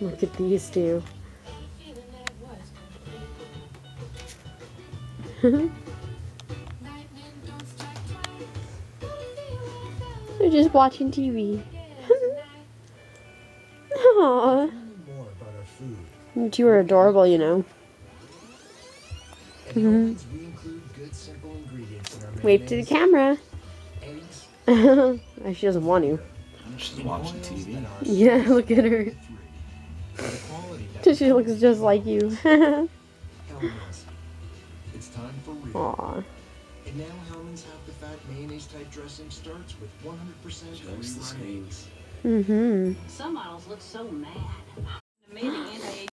Look at these two. They're just watching TV. Aww. More about our food. But You are adorable, you know. At Hellmann's, we include good, simple ingredients in our Wave to the camera. she doesn't want to. She's watching TV. Yeah, look at her. The quality that She looks just like you. Hellmann's. It's time for real. Aw. And now Hellmann's half the fat mayonnaise type dressing starts with 100% She the free run screens. Mm-hmm. Some models look so mad.